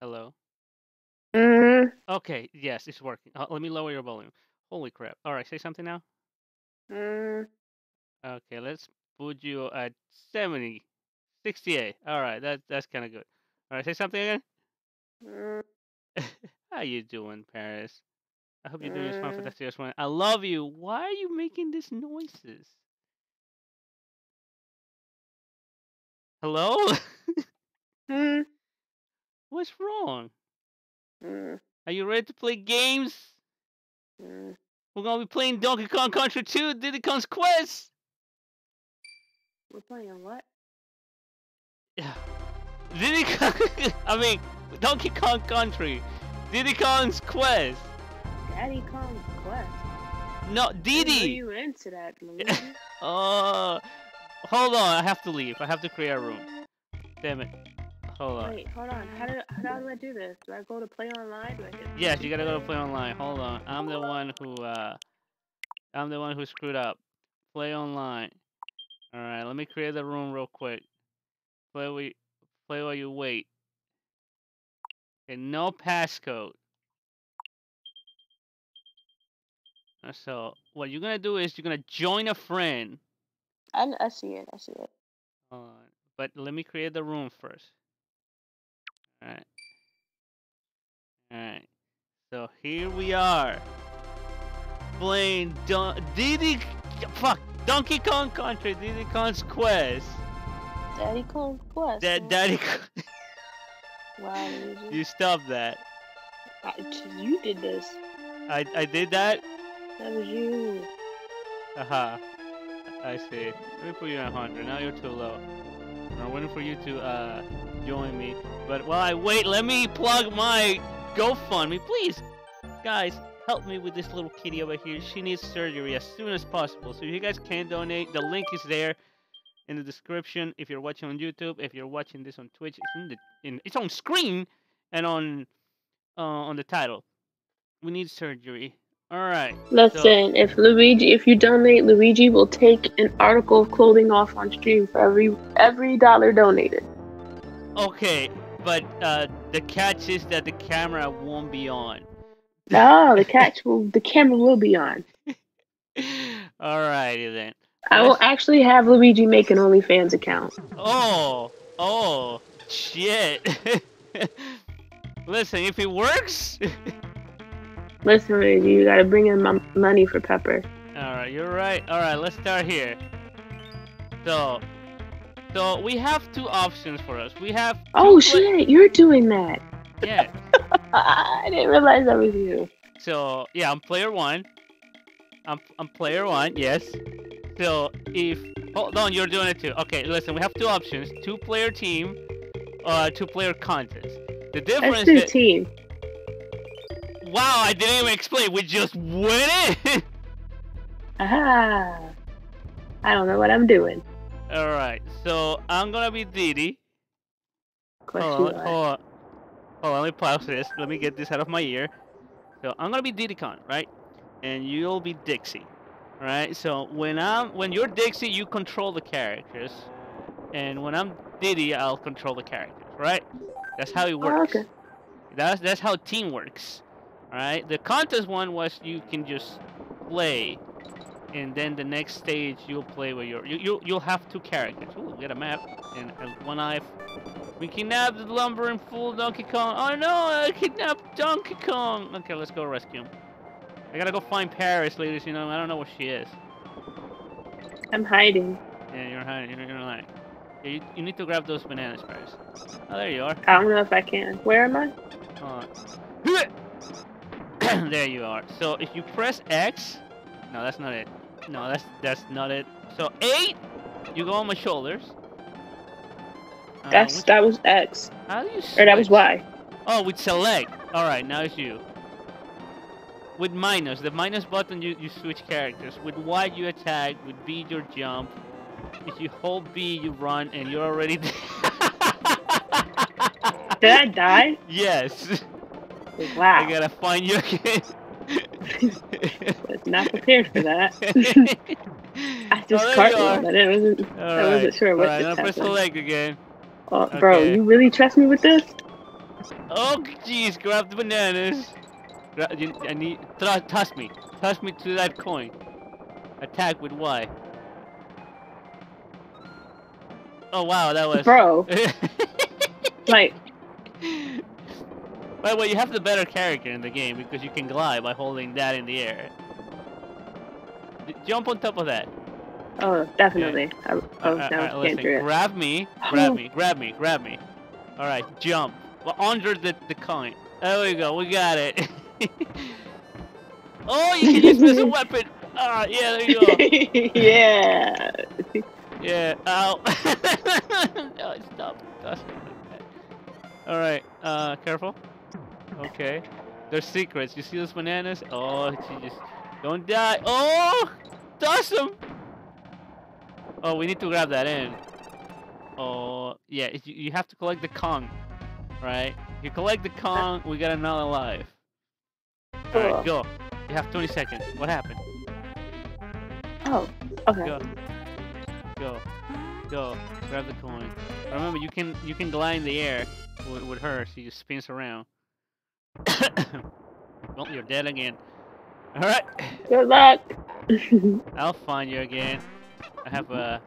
Hello. Mm, Okay, yes, it's working. Uh, let me lower your volume. Holy crap. All right, say something now. mm, Okay, let's put you at 70, 68. All right, that that's kind of good. All right, say something again. mm, How you doing, Paris? I hope you're doing this fun for mm. the serious one. I love you. Why are you making these noises? Hello? Mm, What's wrong? mm, Are you ready to play games? mm. We're gonna be playing Donkey Kong Country 2, Diddy Kong's Quest. We're playing what? Yeah. Diddy Kong, I mean, Donkey Kong Country, Diddy Kong's Quest. Daddy Kong's Quest. No, Diddy. you into that? Oh, hold on. I have to leave. I have to create a room. Damn it. Hold on. Wait, hold on. How do how do I do this? Do I go to play online? Do I hit Yes, you gotta go to play online. Hold on. I'm the one who uh I'm the one who screwed up. Play online. Alright, let me create the room real quick. Play we play while you wait. Okay, no passcode. Uh, So what you're gonna do is you're gonna join a friend. I, I see it. I see it. Hold on. But let me create the room first. Alright. Alright. So here we are. Playing Don Diddy fuck Donkey Kong Country, Diddy Kong's Quest. Daddy Kong Quest. Da- huh? Daddy Wow, Luigi. You stop that. I, you did this. I I did that? That was you. Haha. I see. Let me put you at 100. Now you're too low. I'm waiting for you to uh join me. But while I wait, let me plug my GoFundMe, please. Guys, help me with this little kitty over here. She needs surgery as soon as possible. So if you guys can donate, the link is there in the description. If you're watching on YouTube, if you're watching this on Twitch, it's in the in it's on screen and on uh, on the title. We need surgery. All right. Listen, if Luigi, if you donate, Luigi will take an article of clothing off on stream for every every dollar donated. Okay, but uh, the catch is that the camera won't be on. No, the catch will, the camera will be on. Alrighty then. I will actually have Luigi make an OnlyFans account. Oh, oh, shit. Listen, if it works. Listen, Luigi, you gotta bring in my money for Pepper. Alright, you're right. Alright, let's start here. So, so we have two options for us. We have. Oh shit, you're doing that. Yeah. I didn't realize that was you. So yeah, I'm player one. I'm I'm player one. Yes. So if hold on, you're doing it too. Okay, listen, we have two options: two player team, uh, two player contest. The Let's difference. do That, team. wow, I didn't even explain. We just win it. Aha. I don't know what I'm doing. All right. So I'm gonna be Diddy. Hold on, are. hold on. Hold on, let me pause this. Let me get this out of my ear. So I'm gonna be Diddy Kong, right? And you'll be Dixie. Right? So when I'm when you're Dixie, you control the characters. And when I'm Diddy, I'll control the characters, right? That's how it Oh, works. okay. That's that's how team works. Alright? The contest one was you can just play. And then the next stage you'll play with your you, you you'll have two characters. Ooh, get a map and, and one eye we kidnapped the lumbering fool Donkey Kong. Oh no, I kidnapped Donkey Kong. Okay, let's go rescue him. I gotta go find Paris, ladies. You know, I don't know where she is. I'm hiding. Yeah, you're hiding. You're, you're lying. Yeah, you, you need to grab those bananas, Paris. Oh, there you are. I don't know if I can. Where am I? Uh, On. there you are. So if you press X, no, that's not it. No, that's that's not it. So eight, you go on my shoulders. Uh, That's that was X. how do you Or that was? Y. Oh, with select. All right, now it's you. With minus, the minus button, you, you switch characters. With Y, you attack. With B, you jump. If you hold B, you run, and you're already dead. Did I die? yes. Wow. I gotta find you again. was not prepared for that. I just oh, cartwheeled. are. I didn't, wasn't. All I wasn't sure what All right, to now press tap on. select again. Oh, Bro, you really trust me with this? Oh, jeez, grab the bananas. I need, thr toss me. Toss me to that coin. Attack with Y. Oh, wow, that was... Bro, like, By the way, you have the better character in the game because you can glide by holding that in the air. J- jump on top of that. oh, definitely. I, oh, Alright, no, alright, can't listen, grab me, grab me, grab me, grab me. Alright, jump. Well, under the, the coin. There we go, we got it. oh, you can use this as a weapon. Ah, yeah, there you go. yeah. Yeah, ow. no, stop. Alright, uh, careful. Okay. There's secrets. You see those bananas? Oh, she just... Don't die. Oh! Toss them! Oh, we need to grab that in. Oh, yeah, you, you have to collect the Kong. Right? You collect the Kong, we got another life. Alright, go. You have 20 seconds. What happened? Oh, okay. Go. Go. Go. Grab the coin. Remember, you can you can glide in the air with, with her. She just spins around. well, you're dead again. All right. Good luck. I'll find you again. I have uh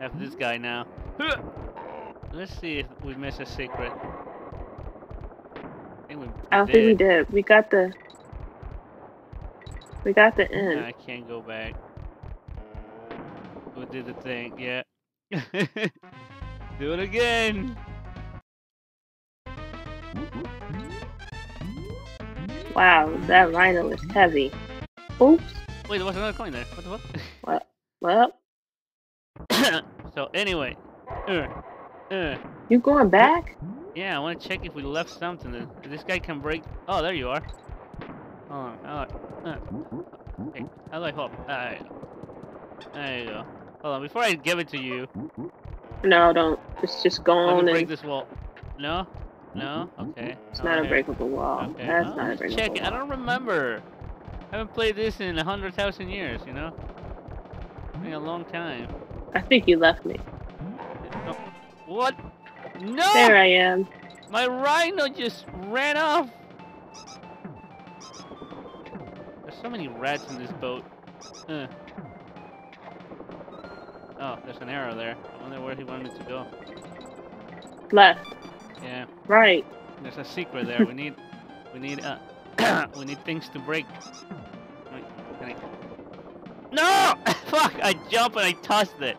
have this guy now. Let's see if we miss a secret. I think we I don't think we did. We got the. We got the end. I can't go back. We did the thing, yeah. Do it again. Wow, that rhino is heavy. Oops. Wait, there was another coin there. What the fuck? What? Well, so anyway, uh, uh, you going back? yeah, I want to check if we left something. This guy can break. Oh, there you are. Hold on. How do I, uh, okay, how do I hop? Alright. There you go. Hold on. Before I give it to you, No, don't. Just just go let me break and. this wall. No. No. Okay. It's Oh, not a breakable wall. Okay. That's oh, not a let's breakable check it. I don't remember. I haven't played this in a hundred thousand years. You know. Been a long time. I think you left me. No. What? No! There I am. My rhino just ran off. There's so many rats in this boat. Uh. Oh, there's an arrow there. I wonder where he wanted to go. Left. Yeah, Right. there's a secret there. we need, we need, uh, we need things to break. Wait, I- No! Fuck! I jumped and I tossed it.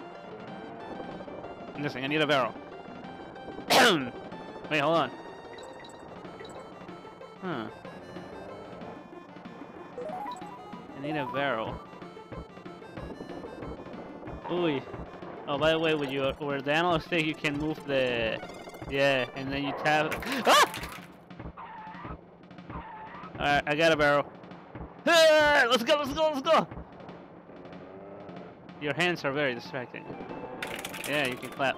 Listen, I need a barrel. Wait, hold on. Huh. I need a barrel. Ooh. Oh, by the way, with your where the analog stick, you can move the yeah, and then you tap. Ah! All right, I got a barrel. Ah, let's go! Let's go! Let's go! Your hands are very distracting. Yeah, you can clap.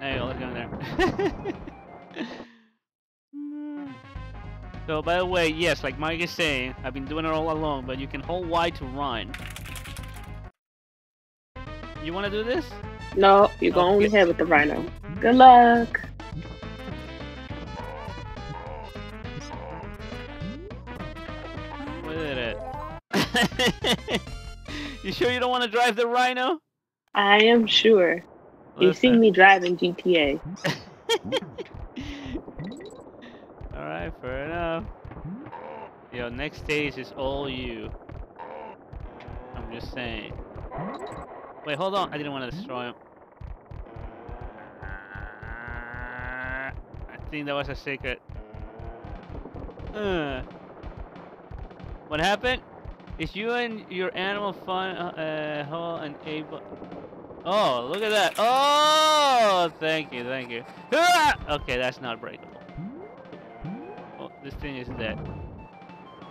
There you go. Let's go in there. so, by the way, yes, like Mike is saying, I've been doing it all along, but you can hold Y to run. You want to do this? No, you're going Okay. ahead with the rhino. Good luck. Sure you don't want to drive the Rhino? I am sure. You've seen Listen. me driving GTA. Alright, fair enough. Yo, next stage is all you. I'm just saying. Wait, hold on. I didn't want to destroy him. I think that was a secret. Uh. What happened? Is you and your animal fun uh, whole and able? Oh, look at that! Oh, thank you, thank you. Ah! Okay, that's not breakable. Oh, this thing is dead.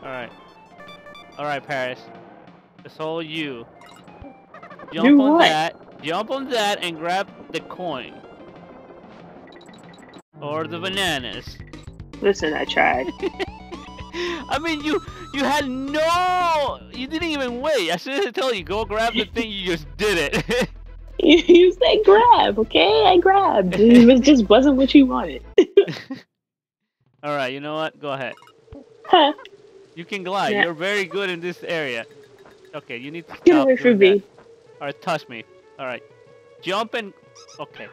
All right, all right, Paris. It's all you. Jump Do on what? that. Jump on that and grab the coin. Or the bananas. Listen, I tried. I mean, you you had no, you didn't even wait. I should have told you go grab the thing, you just did it. you, you said grab, okay? I grabbed. It was just wasn't what you wanted. All right, you know what? Go ahead. Huh? You can glide. Yeah. You're very good in this area. Okay, you need to Get away from me. All right, touch me. All right, jump and. Okay.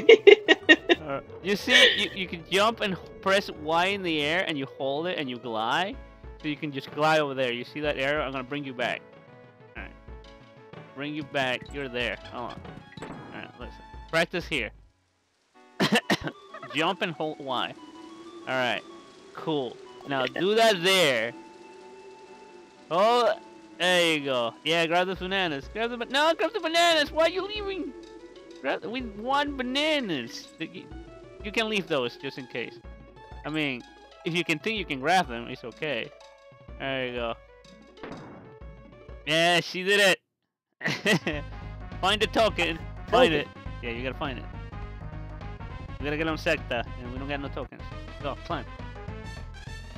Uh, you see, you, you can jump and press Y in the air, and you hold it, and you glide. So you can just glide over there. You see that arrow? I'm gonna bring you back. All right. Bring you back. You're there. Hold on. All right, listen. Practice here. jump and hold Y. All right. Cool. Now do that there. Oh, there you go. Yeah, grab the bananas. Grab the ba- no, grab the bananas. Why are you leaving? Grab we want bananas. You, can leave those just in case. I mean, if you can think you can grab them, it's okay. There you go. Yeah, she did it. find the token. Find it. Yeah, you gotta find it. We gotta get on secta, and we don't got no tokens. Go, climb.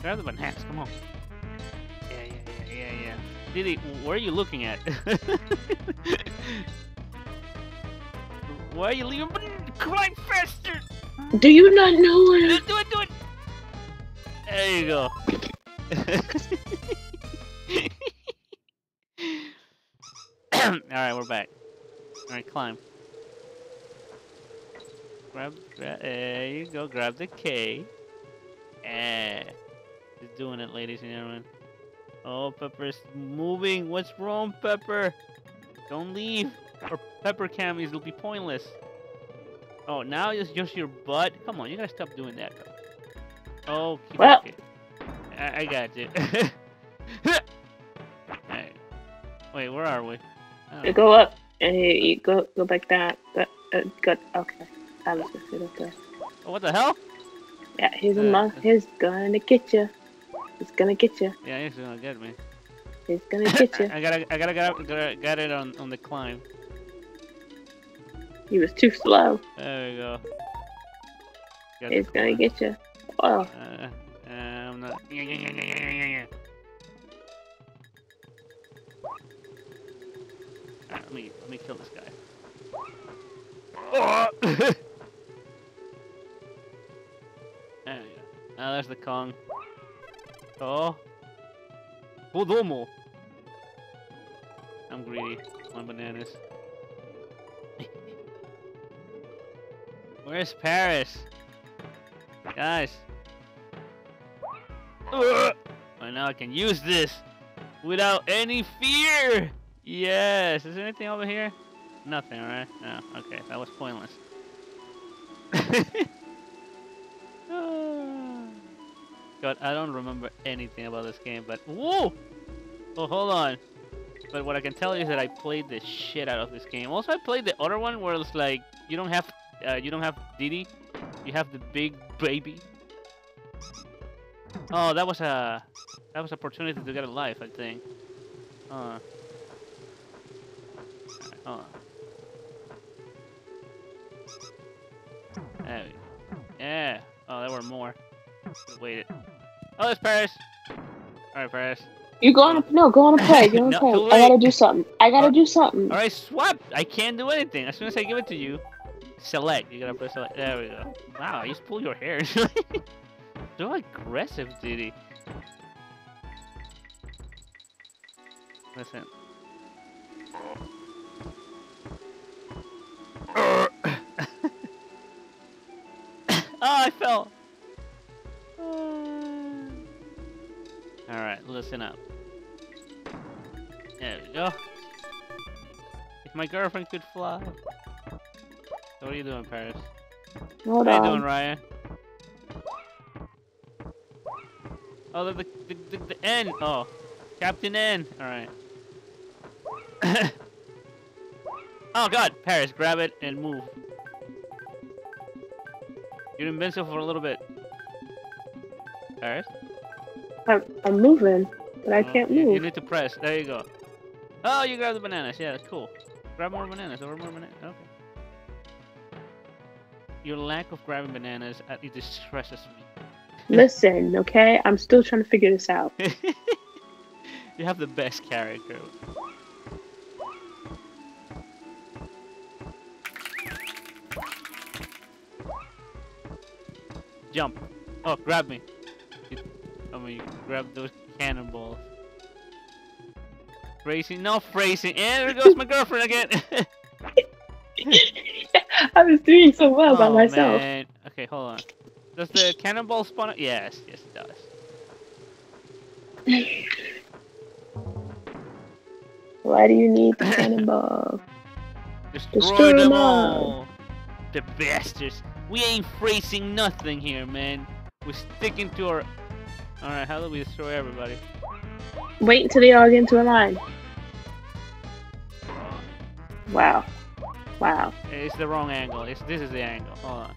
Grab the bananas, come on. Yeah, yeah, yeah, yeah, yeah. Diddy, where are you looking at? Why are you leaving? Climb faster! Do you not know what? it, do it, do it! There you go. Alright, we're back. Alright, climb. Grab, grab, there you go, grab the K. Yeah. He's doing it, ladies and gentlemen. Oh, Pepper's moving. What's wrong, Pepper? Don't leave, or Pepper camis will be pointless. Oh, now it's just your butt. Come on, you gotta stop doing that. Oh, Well- it. I, I got you. Alright. Wait, where are we? Oh. You go up and you, you go go like that. Go, uh, go, okay. I was gonna sit. Oh, what the hell? Yeah, he's a Uh, mon- He's gonna get you. He's gonna get you. Yeah, he's gonna get me. He's gonna get you. I gotta, I gotta get up, gotta get it on, on the climb. He was too slow. There we go. Got He's gonna get you. Oh, Uh, uh, I'm not. Yeah, yeah, yeah, yeah, yeah, yeah, yeah. Let me let me kill this guy. Oh! there we go. Now there's the Kong. Oh. Bodomo. I'm greedy. One bananas. Where's Paris? Guys. Ugh. And now I can use this without any fear. Yes. Is there anything over here? Nothing, right? No. Okay, that was pointless. God, I don't remember anything about this game, but whoa! Oh, hold on. But what I can tell you is that I played the shit out of this game. Also, I played the other one where it's like you don't have, uh, you don't have Diddy, you have the big baby. Oh, that was a, that was opportunity to get a life, I think. Uh. There. Yeah. Oh, there were more. Waited. Oh, there's Paris. Alright, Paris. you go on a no. Go on a play. Go on No, a play. I gotta do something. I gotta Uh, do something. Alright, swap. I can't do anything. As soon as I give it to you, select. You gotta press select. There we go. Wow, you pull your hair. so aggressive, Diddy. Listen. oh, I fell. Alright, listen up. There we go. If my girlfriend could fly. What are you doing, Paris? Hold you on. doing, Ryan? Oh, the, the, the, the, the N. Oh, Captain N. All right. oh God, Paris, grab it and move. You're invincible for a little bit. Paris. I'm, I'm moving, but I Oh, can't move. You need to press. There you go. Oh, you grab the bananas. Yeah, that's cool. Grab more bananas. Over more bananas. Okay. Oh your lack of grabbing bananas it distresses me. Listen, okay? I'm still trying to figure this out. you have the best character. Jump. Oh, grab me. I mean, grab those cannonballs. Phrasing, no phrasing. And there goes my girlfriend again. I was doing so well by oh, myself. Man. Okay, hold on. Does the cannonball spawn? Yes, yes, it does. Why do you need the cannonball? Destroy, Destroy them them all. The bastards. We ain't facing nothing here, man. We're sticking to our. Alright, how do we destroy everybody? Wait until they all get into a line. Wow. Wow. It's the wrong angle. It's this is the angle. Hold on.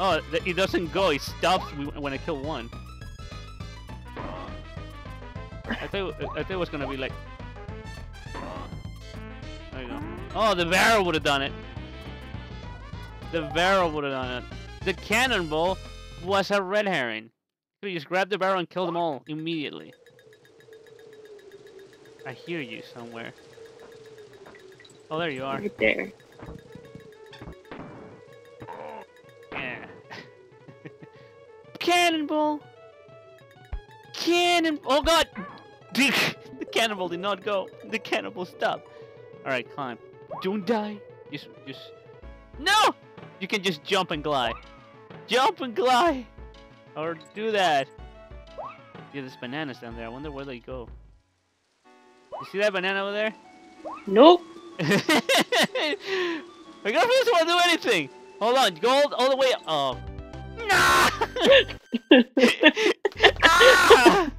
Oh, it doesn't go. It stops when I kill one. I thought I thought it was gonna be like. There you go. Oh, the barrel would have done it. The barrel would have done it. The cannonball was a red herring. You just grab the barrel and kill them all immediately. I hear you somewhere. Oh, there you are. Right there. Yeah. Cannonball! Cannon! Oh god! the cannonball did not go. The cannonball stopped. Alright, climb. Don't die. Just, just. No! You can just jump and glide. Jump and glide! Or do that. Yeah, there's bananas down there. I wonder where they go. You see that banana over there? Nope. My girlfriend doesn't want to do anything. Hold on, go all, all the way. Oh. No! Ah!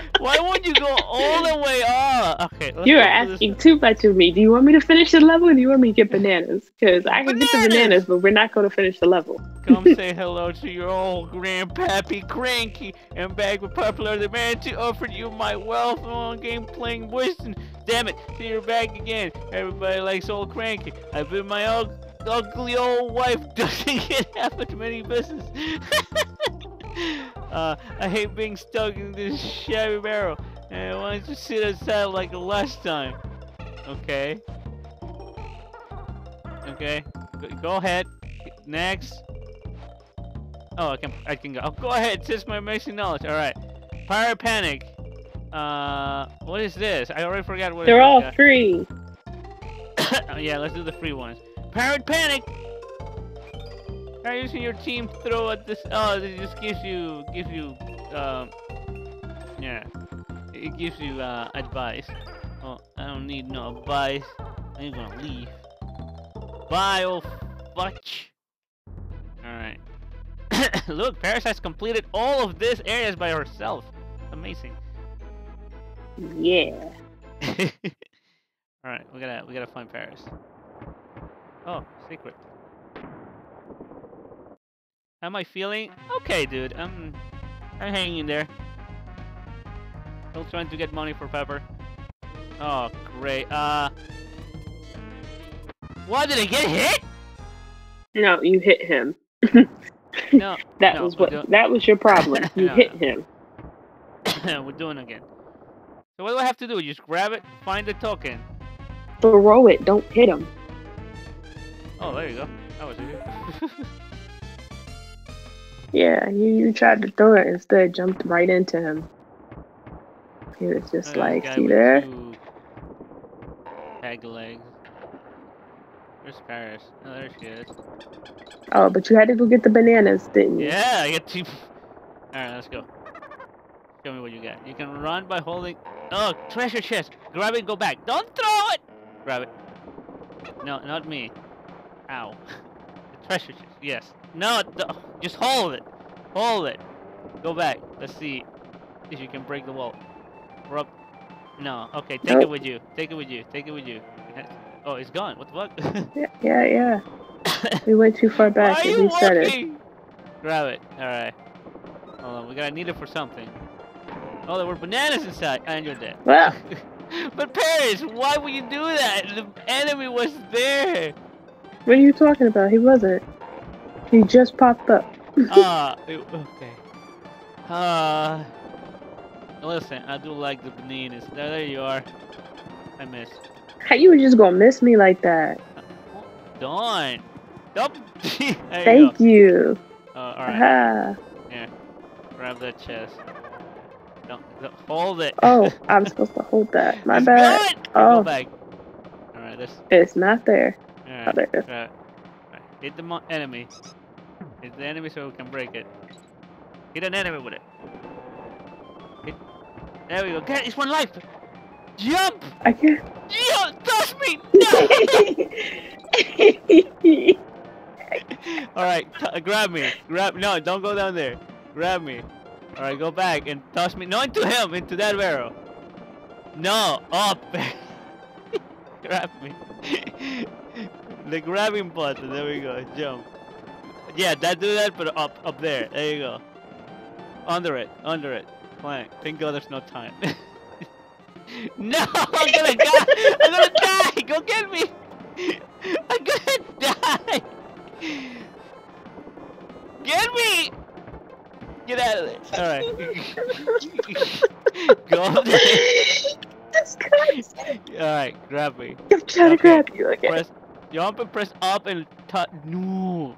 Why won't you go all the way up? Okay. You are asking too much of me. Do you want me to finish the level or do you want me to get bananas? Because I can get the Bananas! bananas, but we're not going to finish the level. Come say hello to your old grandpappy Cranky and back with popular demand to offer you my wealth on game playing wisdom. Damn it, see you're back again. Everybody likes old Cranky. I've been my ug- ugly old wife doesn't get half as many business. uh, I hate being stuck in this shabby barrel. And why don't you sit outside like the last time? Okay. Okay. Go, ahead. Next. Oh, I can I can go. Oh, go ahead. Test my amazing knowledge. All right. Pirate Panic. Uh, what is this? I already forgot what. They're all is. free. Oh, yeah, let's do the free ones. Pirate Panic. Are using your team throw at this? Oh, it just gives you gives you um. Yeah, it gives you uh advice. Oh, I don't need no advice. I'm gonna leave. Bye, old fudge. Alright. Look, Paris has completed all of these areas by herself. Amazing. Yeah. Alright, we gotta we gotta find Paris. Oh, secret. How am I feeling? Okay, dude. I'm I'm hanging in there. Still trying to get money for Pepper. Oh, great. Uh Why did I get hit? No, you hit him. No, That No, was what. don't- That was your problem. You No, hit no. him. we're doing it again. So what do I have to do? Just grab it, find the token. Throw it. Don't hit him. Oh, there you go. That was easy. Yeah, you, you tried to throw it instead. Jumped right into him. He was just Uh, like, see there? two Tag legs. Where's Paris? Oh, there she is. Oh, but you had to go get the bananas, didn't you? Yeah, I get two. Alright, let's go. Show me what you got. You can run by holding. Oh, treasure chest. Grab it and go back. Don't throw it! Grab it. No, not me. Ow. The treasure chest. Yes. No, just hold it. Hold it. Go back. Let's see if you can break the wall. We're up. No. Okay, take it with you. Take it with you. Take it with you. Oh, it's gone. What the fuck? Yeah, yeah, yeah. We went too far Why back are and you it. Grab it. Alright. Hold on, we gotta need it for something. Oh, there were bananas inside, and you're dead. Well, but Paris, why would you do that? The enemy was there. what are you talking about? He wasn't. He just popped up. Ah, it- okay. Ah. listen, I do like the bananas. There, there you are. I missed. How you were just gonna miss me like that? There you Thank go. you. Uh, all right. Ah. Grab that chest. Don't, don't hold it. Oh, I'm supposed to hold that. My It's bad. Oh. Go back. All right. This. It's not there. All Oh, there it is. Right. right. Hit the enemy. Hit the enemy so we can break it. Hit an enemy with it. Hit. There we go. Get it's one life. Jump! I can't. Jump! Touch me! No! All right, uh, grab me. Grab. No, don't go down there. Grab me. All right, go back and toss me. No, into him. Into that barrel. No, up. grab me. the grabbing button. There we go. Jump. Yeah, that do that, but up, up there. There you go. Under it. Under it. Plank. Thank God there's no time. no, I'm gonna die. I'm gonna die. Go get me. I'm gonna die. Get me! Get out of there. Alright. Go up there. Alright, grab me. I'm trying Okay. to grab you. Okay. Press jump and press up and touch no.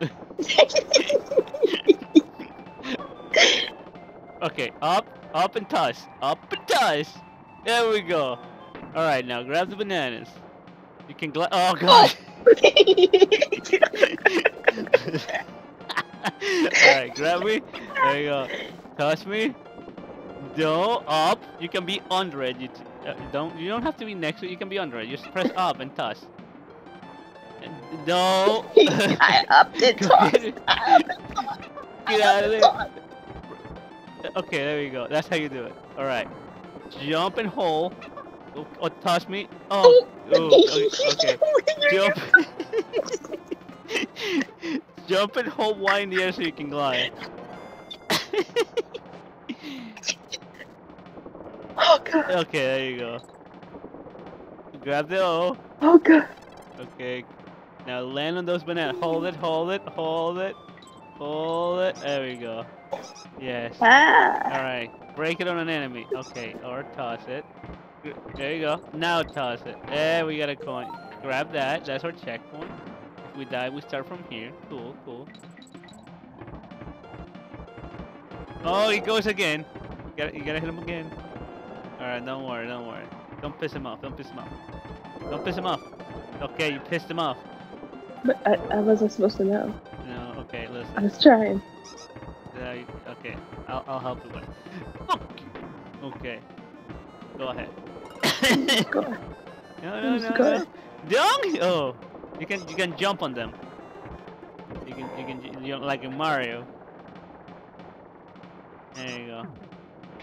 Okay, up, up and toss. Up and toss. There we go. Alright, now grab the bananas. You can gla- Oh god. Alright, grab me. There you go. Touch me. No, up. You can be under it. You uh, don't. You don't have to be next to it. You can be under it. Just press up and touch. No. I upped it. I upped it. Get out of there. Okay, there you go. That's how you do it. All right. Jump and hold. Oh, oh, touch me. Oh. oh okay. okay. Jump. Jump and hold Y in the air so you can glide. Oh god. okay, there you go. Grab the O. Oh god. Okay. Now land on those bananas. Hold it, hold it, hold it, hold it. There we go. Yes. Ah. Alright. Break it on an enemy. Okay. Or toss it. There you go. Now toss it. There we got a coin. Grab that. That's our checkpoint. If we die, we start from here. Cool, cool. Oh, he goes again. You gotta, you gotta hit him again. Alright, don't worry, don't worry. Don't piss him off, don't piss him off. Don't piss him off. Okay, you pissed him off. But I, I wasn't supposed to know. No, okay, listen. I was trying. You- okay, I'll, I'll help you with it. Okay. Go ahead. Go. no, no, no, go. no. Don't! Oh, you can you can jump on them. You can you can j- jump like in Mario. There you go.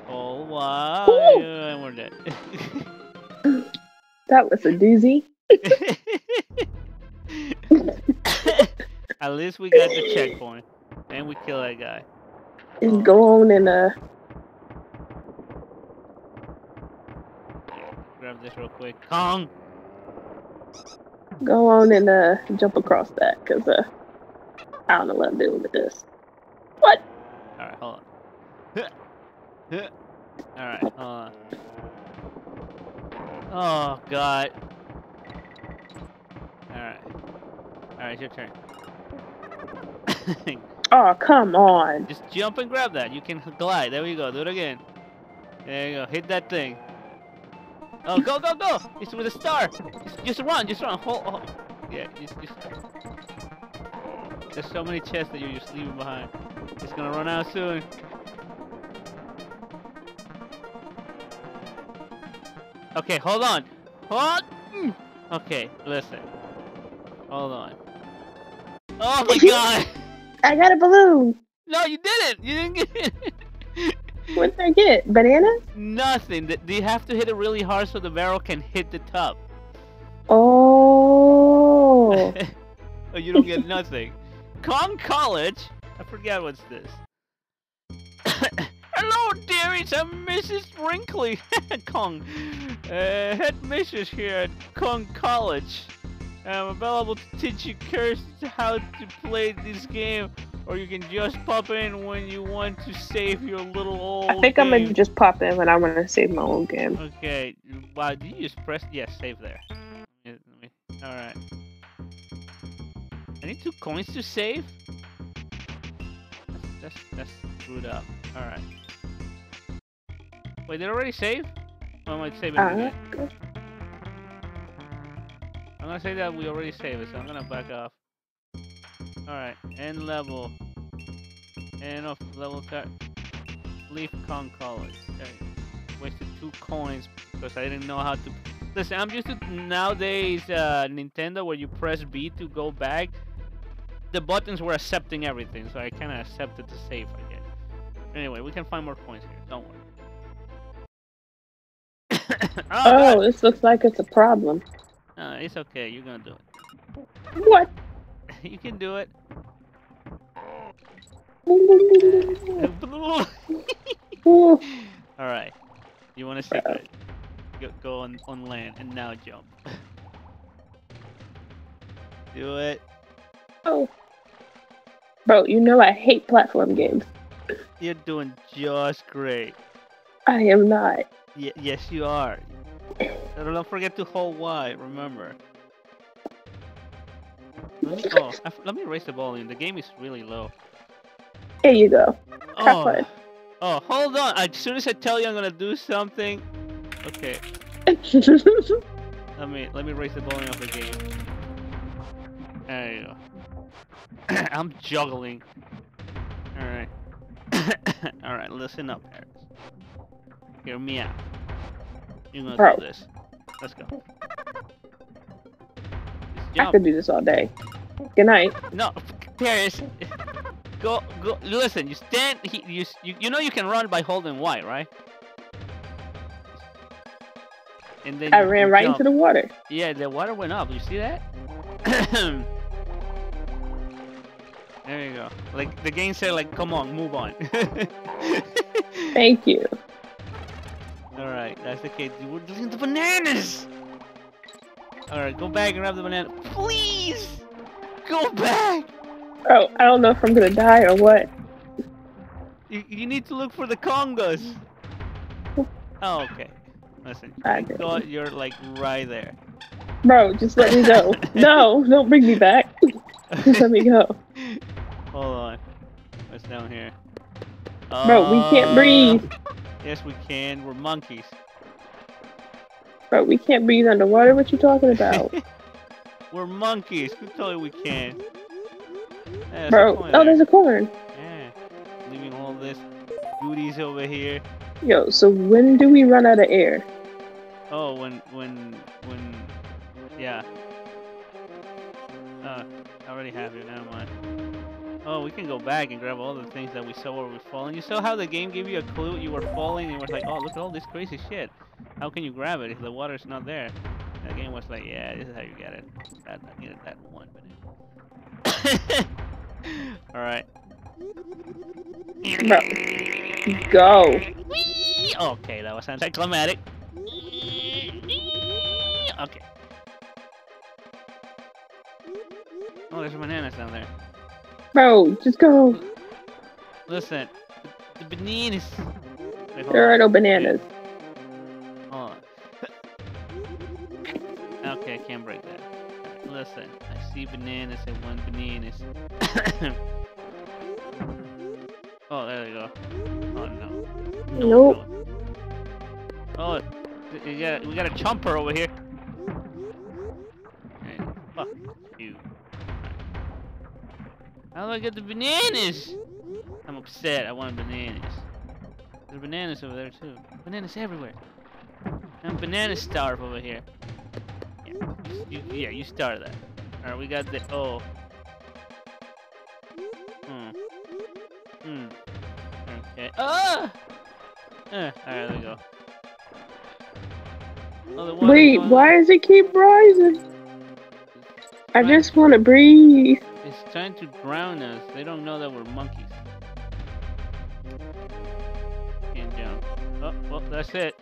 Oh wow! Woo! And we're dead. That was a doozy. At least we got the checkpoint, and we kill that guy. And go on and uh Grab this real quick. Kong. go on and uh jump across that because uh I don't know what I'm doing with this. What? All right, hold on. All right, hold on. Oh God. All right. All right, it's your turn. Oh come on. Just jump and grab that. You can glide. There we go. Do it again. There you go. Hit that thing. Oh, go, go, go! It's with a star. Just, just run, just run. Hold, hold. Yeah, just, just. There's so many chests that you're just leaving behind. It's gonna run out soon. Okay, hold on. Hold. mm. Okay, listen. Hold on. Oh my god! I got a balloon. No, you didn't. You didn't get it. What did I get? Banana? Nothing. Th- You have to hit it really hard so the barrel can hit the top. Oh. oh, you don't get nothing. Kong Kollege. I forget what's this. Hello, dearies. I'm Mrs. Wrinkly. Kong. Uh, head mistress here at Kong Kollege. I'm available to teach you kids how to play this game, or you can just pop in when you want to save your little old. I think I'm gonna just pop in when I want to save my own game. Okay. Wow, did you just press? Yes, save there. Yeah, let me- All right. I need two coins to save? That's, that's, that's screwed up. Alright. Wait, did it already save? Oh, I might save it Uh, again. I'm gonna say that we already saved it, so I'm gonna back off. Alright, end level. End of level cut. Leaf con college. Okay. Wasted two coins because I didn't know how to. Listen, I'm used to nowadays uh, Nintendo where you press B to go back. The buttons were accepting everything, so I kind of accepted the save again. Anyway, we can find more coins here. Don't worry. oh, Oh, this looks like it's a problem. No, it's okay. You're gonna do it. What? you can do it. All right. You want a secret? Go, go on on land and now jump. do it. oh. Bro, you know I hate platform games. You're doing just great. I am not. Y- yes, you are. And Don't forget to hold Y. Remember. Let me, oh, I f- let me raise the volume. The game is really low. Here you go. Have Oh, fun. oh, hold on. As soon as I tell you I'm gonna do something. Okay. Let me let me raise the volume of the game. There you go. I'm juggling. All right. All right. Listen up, Harris. Hear me out. You're gonna Bro. do this. Let's go. I could do this all day. Good night. No, Paris. Go, go. Listen, you stand. He, you, you, you know you can run by holding Y, right? And then I ran right jump. into the water. Yeah, the water went up. You see that? there you go. Like the game said, like, come on, move on. Thank you. All right, that's the case. We're doing the bananas. All right, go back and grab the banana, please. Go back. Oh, I don't know if I'm gonna die or what. You, you need to look for the congas. Oh, okay. Listen, I I thought you're like right there. Bro, just let me go. no, don't bring me back. Just let me go. Hold on. What's down here? Bro, we can't Uh, breathe. Yes, we can. We're monkeys. Bro, we can't breathe underwater. What you talking about? We're monkeys. Who told you we can? Yeah, Bro, oh, there. there's a corn. Yeah. Leaving all this goodies over here. Yo, so when do we run out of air? Oh, when, when, when, yeah. Uh, I already have it. Never mind. Oh, we can go back and grab all the things that we saw where we're falling. You saw how the game gave you a clue? You were falling and you were like, oh, look at all this crazy shit. How can you grab it if the water's not there? And the game was like, yeah, this is how you get it. That, I needed that one minute. Alright. Go. Whee! Okay, that was anticlimactic. Okay. Oh, there's bananas down there. Bro, just go. Listen, the bananas. Wait, There are no bananas. Hold on. Okay, I can't break that. Listen, I see bananas and one bananas. oh, there you go. Oh no. No, Nope. no. Oh, you got we got a chomper over here. Hey, fuck you. How do I get the bananas? I'm upset. I want bananas. There's bananas over there too. Bananas everywhere. I'm banana starve over here. Yeah, you, yeah, you start that. Alright, we got the oh. Hmm. Hmm. Okay. Ah! Uh, alright, there we go. Oh, the Wait, why does it keep rising? I just want to breathe. It's trying to drown us. They don't know that we're monkeys. Can't jump. Oh, well, that's it.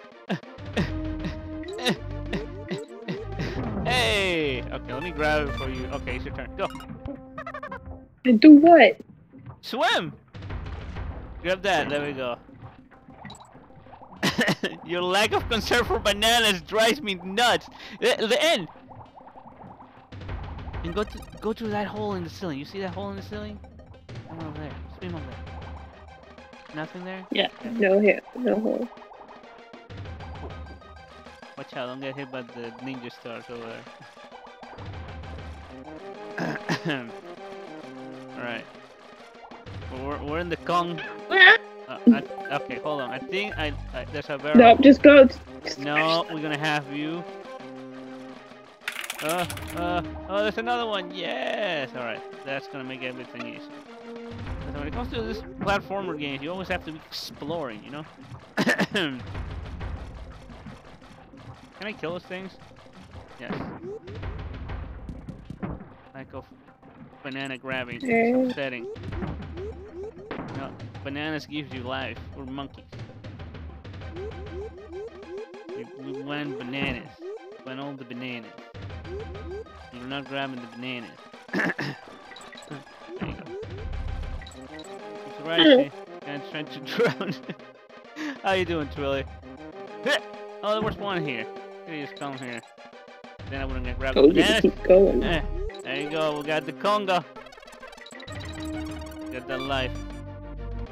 hey! Okay, let me grab it for you. Okay, it's your turn. Go. And do what? Swim! Grab that. There we go. Your lack of concern for bananas drives me nuts. The, the end. Go to go through that hole in the ceiling. You see that hole in the ceiling? Come over there. Over there. Nothing there? Yeah, no hit, no hole. Watch out, don't get hit by the ninja stars over there. Alright. We're, we're in the Kong. Uh, I, okay, hold on. I think I, I there's a barrel. No, just go. No, we're gonna have you. Uh, uh, oh, there's another one. Yes. All right, that's gonna make everything easy. So when it comes to this platformer games, you always have to be exploring, you know. Can I kill those things? Yes. Lack of banana grabbing. It's upsetting. No, bananas gives you life. We're monkeys. We, we want bananas. We want all the bananas. You're not grabbing the bananas. there you go. It's right, and trying to drown. How you doing, Twilly? Oh, there was one here. You just come here. Then I wouldn't get grabbed. Oh, you just keep going. Eh, there you go. We got the conga. Got that life.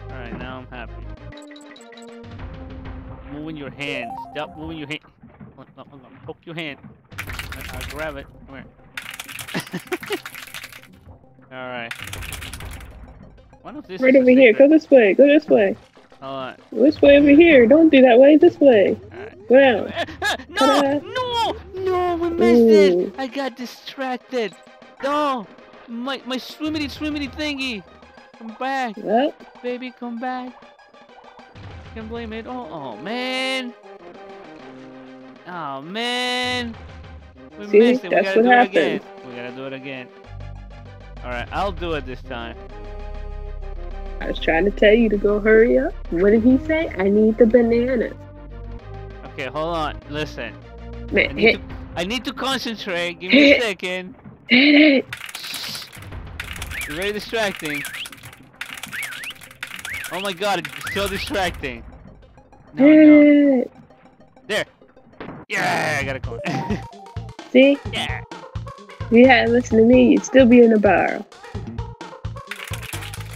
Alright, now I'm happy. Moving your hand. Stop moving your hand. Hold on, hold on. Poke your hand. I- I'll grab it. Come here. Alright. One of this Right is over here. Go this way. Go this way. Hold on. This way over here. Don't do that way. This way. Alright. Go down. no! No! No! We missed it! I got distracted! No! My my swimmity swimmity thingy! Come back! Well, Baby, come back! You can blame it. Oh, oh man! Oh man! We See, missed it. We gotta what do it again. We gotta do it again. Alright, I'll do it this time. I was trying to tell you to go hurry up. What did he say? I need the bananas. Okay, hold on. Listen. I Man, need hit, to, I need to concentrate. Give me a second. hit it. It's very distracting. Oh my god, it's so distracting. No, no. There. Yeah, I got a coin. See? yeah. If you hadn't listened to me, you'd still be in the barrel.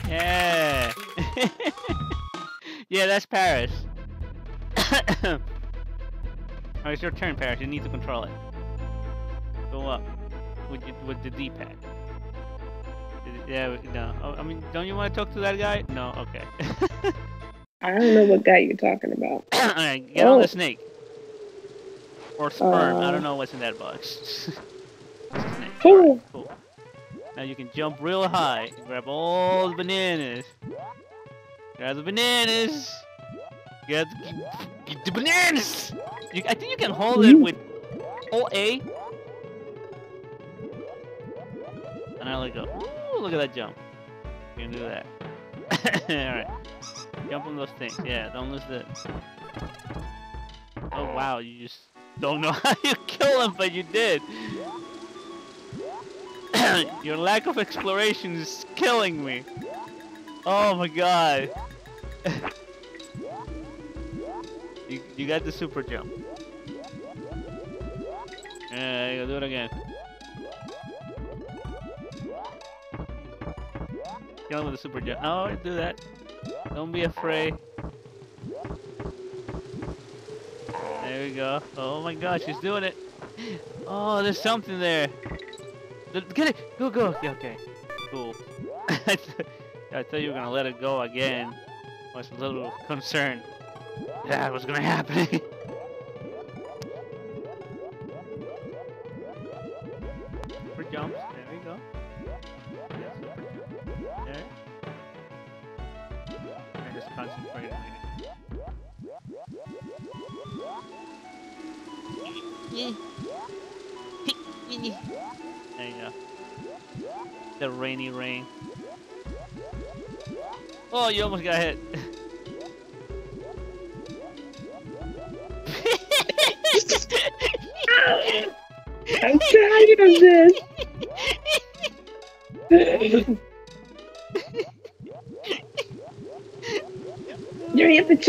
Yeah. yeah, that's Paris. Alright, oh, it's your turn, Paris. You need to control it. Go up with with the D-pad. Yeah, no. Oh, I mean, don't you want to talk to that guy? No. Okay. I don't know what guy you're talking about. Alright, get on the Oh. snake. Or sperm. I Uh. don't know what's in that box. Cool. Cool. Now you can jump real high. Grab all the bananas. Grab the bananas. Get the, get the bananas. You, I think you can hold it with Alt A. And I let go. Ooh, look at that jump. You can do that. Alright. Jump on those things. Yeah, don't lose the. Oh wow, you just don't know how you kill him, but you did. Your lack of exploration is killing me. Oh my god. you, you got the super jump. Yeah, you do it again. Kill him with the super jump. Oh, do that. Don't be afraid. There we go. Oh my gosh, she's doing it. Oh, there's something there. Th- Get it! Go, go! Yeah, okay. Cool. I th- I thought you were gonna let it go again. I was a little concerned. That was gonna happen.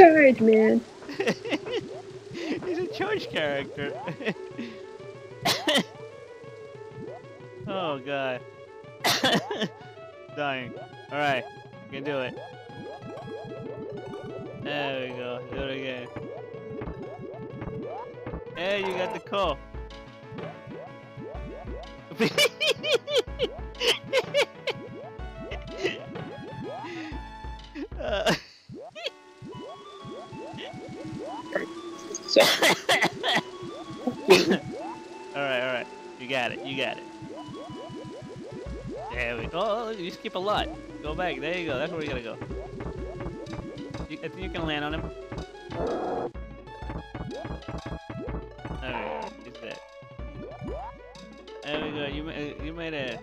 charge, man. He's a charge character. Oh god. Dying. Alright, you can do it. There we go. Do it again. Hey, you got the call. got it, you got it. There we go. Oh, you skip a lot. Go back. There you go. That's where you gotta go. You, I think you can land on him. Go. He's dead. There we go. You you made it.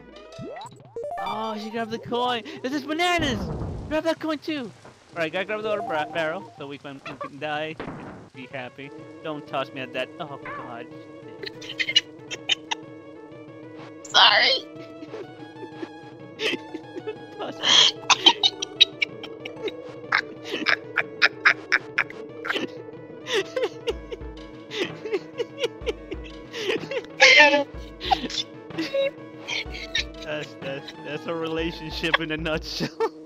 Oh, she grabbed the coin. This is bananas. Grab that coin too. All right, gotta grab the other bar- barrel so we can, we can die. Be happy. Don't toss me at that. Oh God. Sorry. That's that's that's a relationship in a nutshell.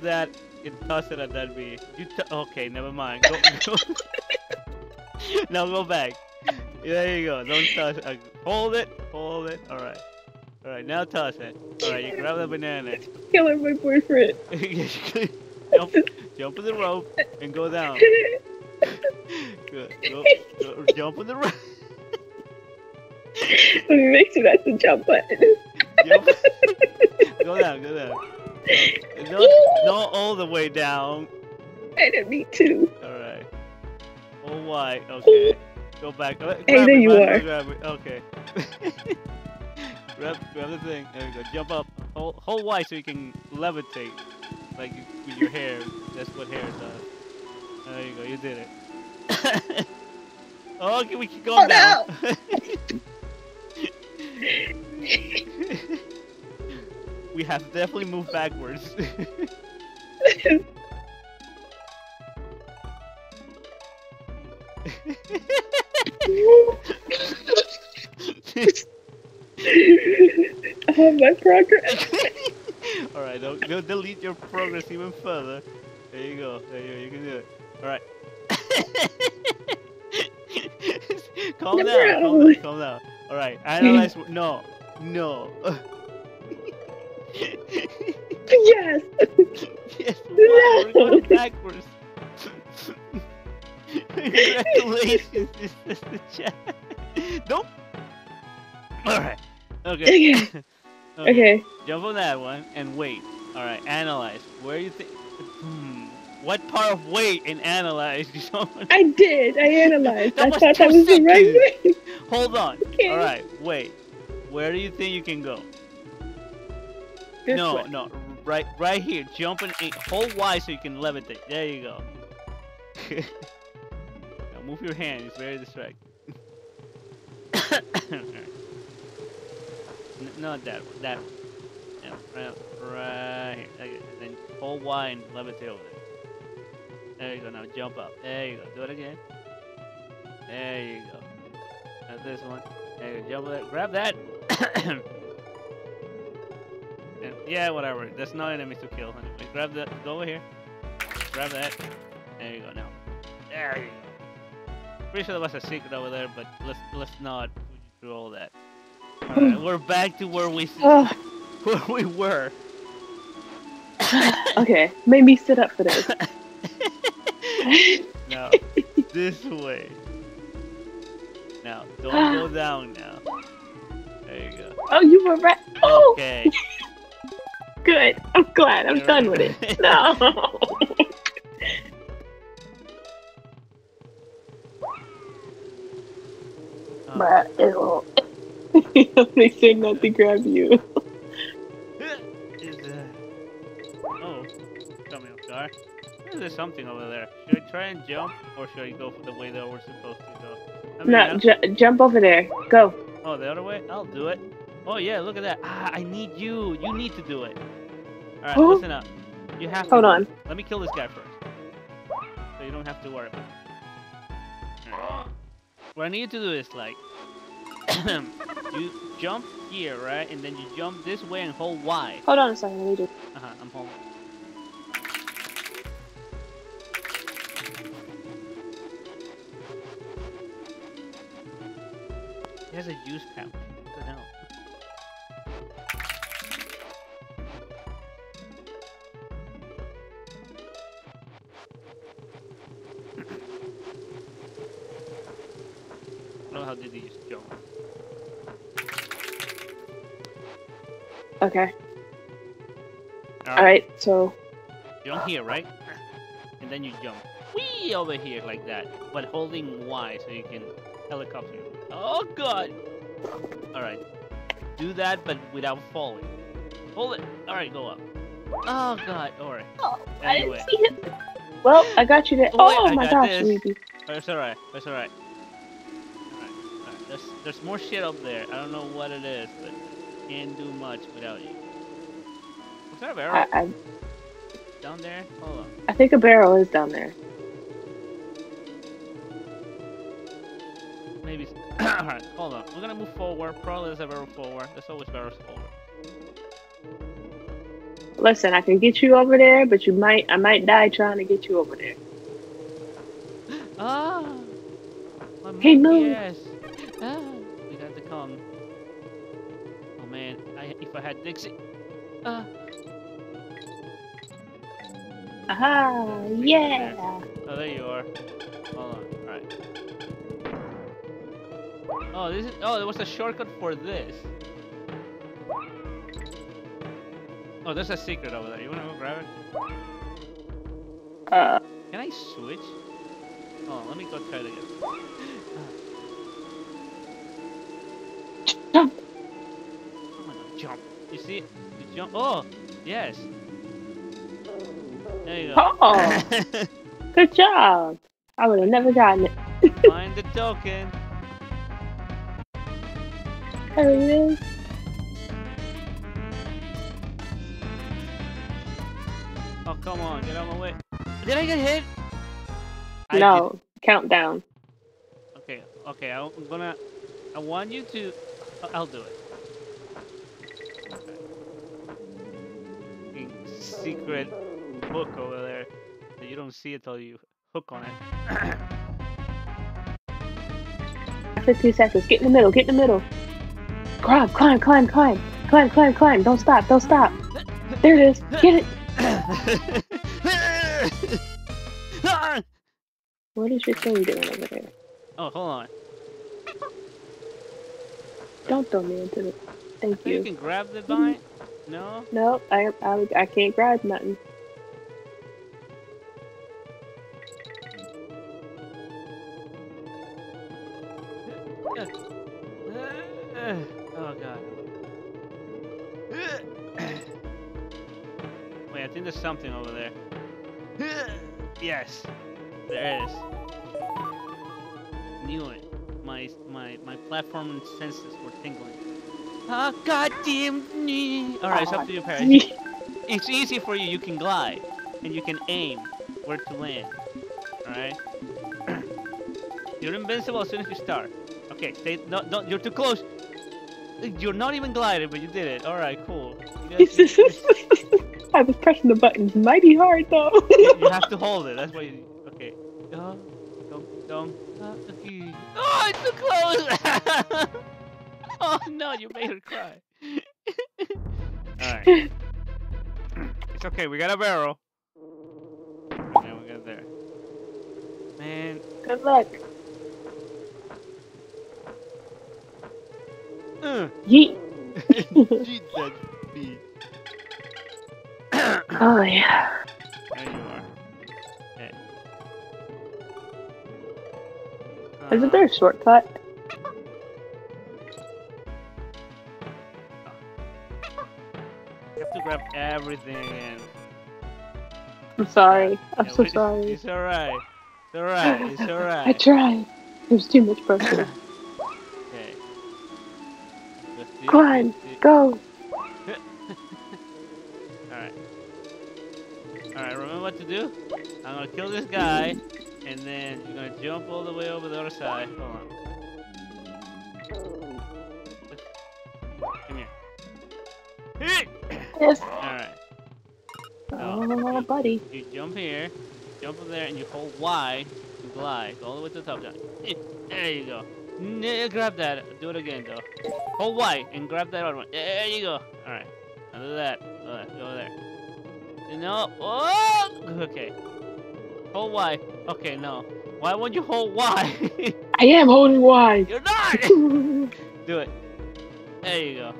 grab that. You toss it at that bee. You t- okay, never mind. Go, go. now go back. There you go. Don't toss it. Hold it. Hold it. Alright. Alright, now toss it. Alright, you grab the banana. Killing my boyfriend. jump, jump in the rope and go down. Good. Go, go, jump in the rope. Let me make sure that's the jump button. Jump. go down. Go down. Not, not all the way down. I didn't to. Alright. Oh, why? Okay. Go back. Grab there it, you are. it, Grab it. Okay. grab, grab the thing. There you go. Jump up. Hold, hold Y so you can levitate. Like you, with your hair. That's what hair does. There you go. You did it. oh, okay, we keep going Oh, down. We have definitely moved backwards. I have my progress. Alright, don't, don't delete your progress even further. There you go. There you go. You can do it. Alright. calm down. Calm down. Calm down. Alright. Analyze. No. No. Yes. yes. We're going backwards. Congratulations. This is the chat. Nope. Alright. Okay. Okay. Okay. Jump on that one and wait. All right, analyze. Where you think? Hmm. What part of wait and analyze? You don't I did. I analyzed. That I was thought that was the right way. Hold on. Okay. All right, wait. Where do you think you can go? This no, way. no. Right, right here. Jump and hold Y so you can levitate. There you go. now move your hand. It's very distracting. Not that one. That one. Yeah, right, right here. Okay, then hold Y and levitate over there. There you go. Now jump up. There you go. Do it again. There you go. Now this one. There you go. Jump there. Grab that. And- yeah, whatever. There's no enemies to kill anyway. Grab that. Go over here. Grab that. There you go. Now. There you go. Pretty sure there was a secret over there, but let's let's not through all that. Alright, we're back to where we where we were. okay. Made me sit up for this. no, this way. Now, don't go down now. There you go. oh, you were right. Oh, Okay. Good. I'm glad. I'm done with it. No. Oh. Bruh, ew. they say not to grab you. Is, uh, oh, tell me off guard. There's something over there. Should I try and jump, or should I go for the way that we're supposed to go? I mean, No, ju- jump over there. Go. oh, the other way? I'll do it. Oh yeah, look at that. Ah, I need you. You need to do it. All right, Huh? listen up. You have to. Hold on. Let me kill this guy first, so you don't have to worry about it. What I need you to do is like, you jump here, right, and then you jump this way and hold Y. Hold on a second. Let me just. Uh huh. I'm holding. He has a use pouch. Okay. Alright. All right. So Jump here, right? And then you jump way over here like that, but holding Y so you can helicopter. Oh god! Alright. Do that, but without falling. Hold it. Alright, go up. Oh god, alright. Oh, Anyway. see it. Well, I got you there. Oh, Oh, my gosh, this. That's oh, alright. That's alright. Alright. Alright. There's, there's more shit up there. I don't know what it is, but can't do much without you. Was that a barrel I, I, down there? Hold on. I think a barrel is down there. Maybe. Alright, hold on. We're gonna move forward. Probably there's a barrel forward. There's always barrels forward. Listen, I can get you over there, but you might, I might die trying to get you over there. Ah! Hey, monkey move. ass. Ah! If I had Dixie. Ah! Aha! Yeah. Oh, there you are. Hold on. Alright. Oh, this is. Oh, there was a shortcut for this. Oh, there's a secret over there. You wanna go grab it? Uh, Can I switch? Oh, let me go try it again. You see? You jump. Oh, yes. There you go. Oh, good job. I would have never gotten it. Find the token. There it is. Oh, come on, get out of my way. Did I get hit? I no, countdown. Okay, okay, I'm gonna. I want you to. I'll do it. Secret hook over there that you don't see until you hook on it. 15 seconds. Get in the middle. Get in the middle. Climb, climb, climb, climb. Climb, climb, climb. Don't stop. Don't stop. There it is. Get it. What is your thing doing over there? oh, hold on. Don't throw me into it. Thank you you. can grab the mm-hmm. vine? No? No, I, I, I can't grab nothing. Oh god. Wait, I think there's something over there. Yes, there is. Knew it. My my my platform senses were tingling. Ah, goddamn me! All right, it's up to you, Paris. It's easy for you. You can glide, and you can aim where to land. All right. You're invincible as soon as you start. Okay, stay. No, no, you're too close. You're not even gliding, but you did it. All right, cool. I was pressing the buttons mighty hard though. you- have to hold it. That's why you. Okay. Don't, don't. Uh, okay. Oh, it's too close. oh no, you made her cry. All right. It's okay. We got a barrel. Yeah, we got there. Man, Good luck. uh, Yeet. Eat that bee. Oh yeah. There you are. Hey. Isn't there a shortcut? Grab everything. I'm sorry. I'm Yeah, so it's- sorry. It's alright. It's alright. It's I alright. tried. There's too much pressure. Okay. Just climb, go. Alright. Alright, remember what to do? I'm gonna kill this guy, and then you're gonna jump all the way over the other side. Hold on. Come here. Yes. Alright. Oh, buddy. You jump here, jump over there, and you hold Y to glide all the way to the top. Down. There you go. N- eh, grab that. Do it again, though. Hold Y and grab that other one. There you go. All right. Now do that. Do that. Go there. No. Oh. Okay. Hold Y. Okay. No. Why won't you hold Y? I am holding Y. You're not. do it. There you go.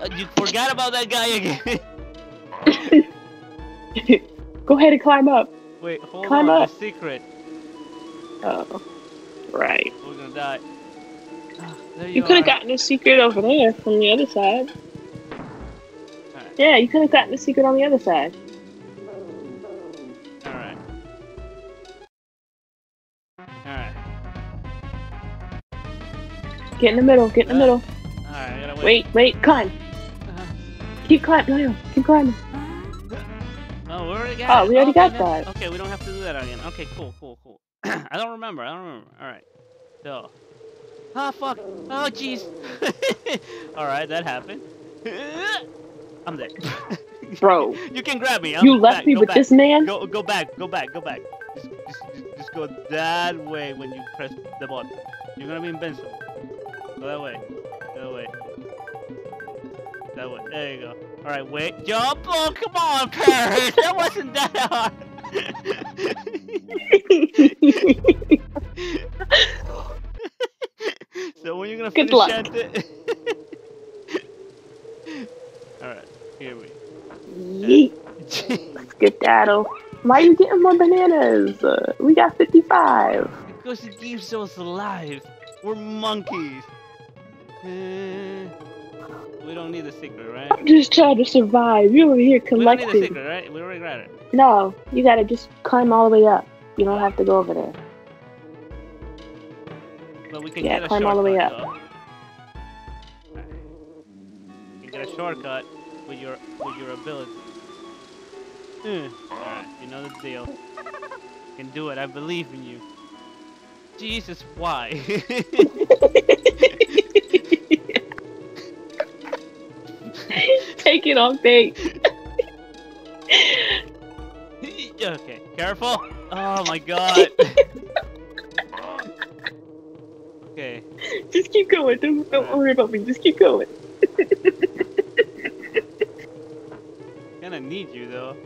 Uh, you forgot about that guy again. Go ahead and climb up. Wait. Hold Climb on. up. A secret. Oh, right. We're gonna die. There you, You could have gotten a secret over there from the other side. Alright. Yeah, you could have gotten a secret on the other side. Alright. Alright. Get in the middle. Get in the middle. Wait. Wait, climb. Uh-huh. Keep climbing. Keep climbing. Oh, we already got Oh, we already okay, got that. Okay, we don't have to do that again. Okay, cool, cool, cool. I don't remember. I don't remember. Alright. So. Ah, fuck. Oh, jeez. Alright, that happened. I'm there. Bro, you can grab me. I'm you left back. me Go with back. this man? Go, go back, go back, go back. Just, just, just, just go that way when you press the button. You're gonna be invincible. Go that way. Go That way. That way. There you go. All right, wait. Jump! Oh, come on, Paris. That wasn't that hard. so when you're gonna Good finish luck. Shanta- All right, here we. Go. Yeet. Skedaddle. Why are you getting more bananas? Uh, we got 55. Because it keeps us alive. We're monkeys. Eh, we don't need a secret, right? I'm just trying to survive. You over here collecting. We don't need a collecting. secret, right? We already got it. No, you gotta just climb all the way up. You don't have to go over there. But we can Yeah, get a climb all the way up. though. You can get a shortcut with your with your ability. Hmm. Alright, you know the deal. You can do it. I believe in you. Jesus, why? Take it on bait. okay, careful. Oh my god. okay. Just keep going. Don't, don't worry about me. Just keep going. Gonna need you though.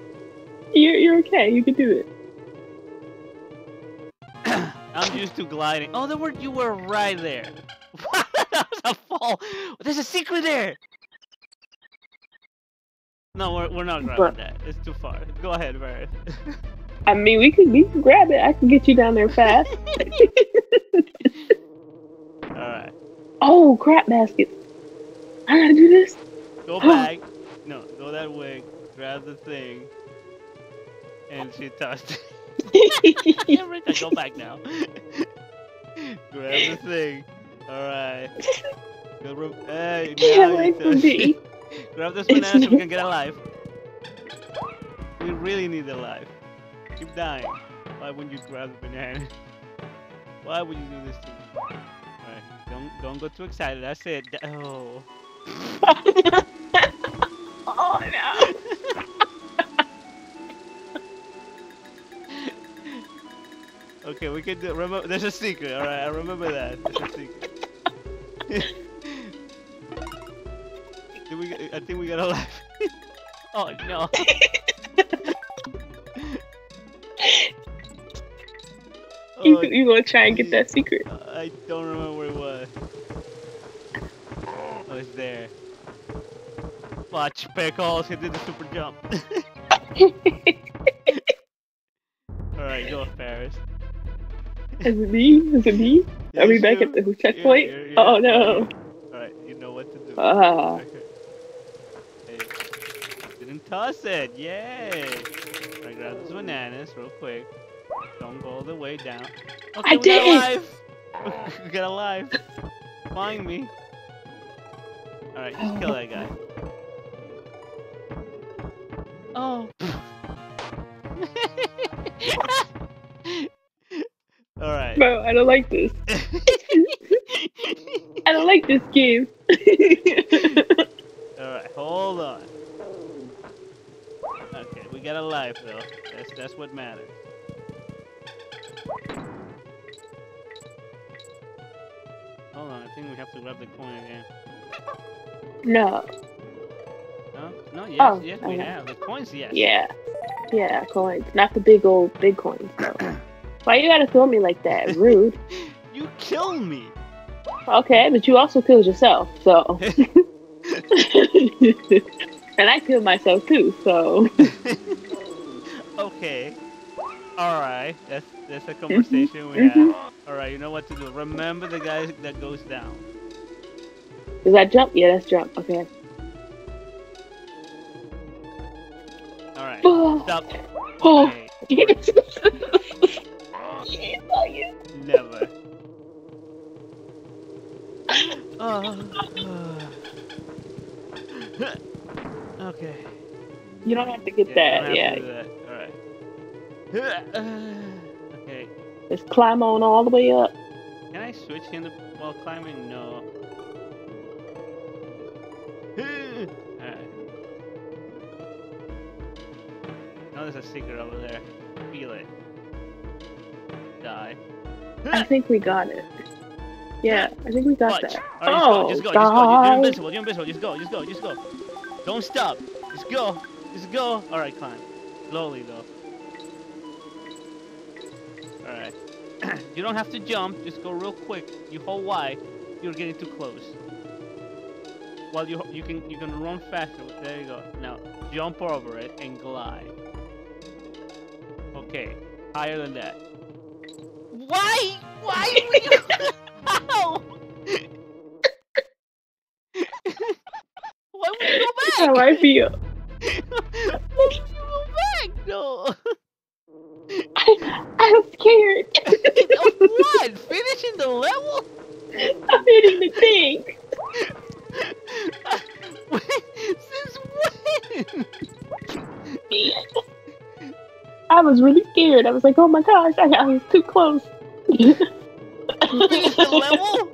You're, you're okay. You can do it. I'm used to gliding. Oh, there were you were right there. that was a fall. There's a secret there. No, we're, we're not grabbing But- that. It's too far. Go ahead, Barrett. I mean, we can, we can grab it. I can get you down there fast. All right, oh, crap basket. I gotta do this. go back. No, go that way. Grab the thing. And she touched. Everything. Go back now. Grab the thing. All right. Go Hey, now away you from touched. me. Grab this banana so we can get alive. We really need a life. Keep dying. Why wouldn't you grab the banana? Why would you do this to me? Alright, don't don't go too excited. That's it. Oh. oh no. Okay, we can do. Remember, there's a secret. All right, I remember that. There's a secret. Did we? I think we got a life. oh no. You, Oh, you gonna try and get that secret? I don't remember where it was. Oh, it's there. Watch, Pickles, he did the super jump. Alright, go, Ferris. Is it me? Is it me? Are we back you- at the checkpoint? you're- you're- Oh no. Alright, you know what to do. Ah. Hey, didn't toss it, yay! I grab those bananas real quick. Don't go all the way down. Okay, I we did got alive! we got alive. Find me. Alright, Alright, just kill that guy. Oh. Alright. Bro, I don't like this. I don't like this game. Alright, hold on. Okay, got a life though. That's that's what matters. Hold on, I think we have to grab the coin again. no. No? No, yes, Oh, yes, we have. The coins, yes. Yeah. Yeah, coins. Not the big old big coins though. Why you gotta throw me like that? Rude. You kill me! Okay, but you also killed yourself, so And I killed myself too, so okay. Alright, that's that's a conversation we mhm. have. Alright, you know what to do. Remember the guy that goes down. Does that jump? Yeah, that's jump. Okay. Alright. Oh, Stop. oh. Hey, yes. Yes, oh, yes. never. Oh. okay. You don't have to get Yeah, that. Yeah. Okay. Just climb on all the way up. Can I switch in the while climbing? No. Alright. Now there's a secret over there. Feel it. Die. I think we got it. Yeah, I think we got Watch. that. Alright, Oh, just go, just go, just go. You're oh, invincible, you're invincible. Just go, just go, just go. Don't stop. Just go. Just go. Alright, climb. Slowly though. Alright. you don't have to jump, just go real quick. You hold Y, you're getting too close. Well you you can you can run faster. There you go. Now jump over it and glide. Okay. Higher than that. Why? Why would you How? Why would you go That's back? how I feel. I'm scared. Of what? Finishing the level? I'm hitting the thing. Since when? Man. I was really scared. I was like, oh my gosh, I, I was too close. Finish the level?